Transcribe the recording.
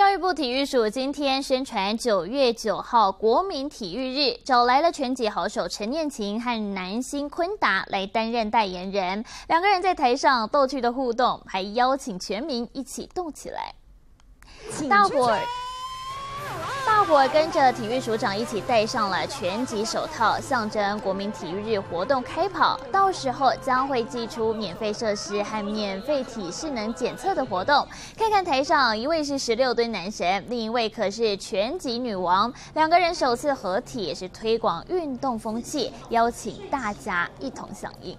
教育部体育署今天宣传九月九号国民体育日，找来了拳击好手陈念琴和男星昆达来担任代言人。两个人在台上逗趣的互动，还邀请全民一起动起来。大伙儿。我跟着体育署长一起戴上了拳击手套，象征国民体育日活动开跑。到时候将会寄出免费设施和免费体适能检测的活动。看看台上，一位是十六吨男神，另一位可是拳击女王。两个人首次合体，也是推广运动风气，邀请大家一同响应。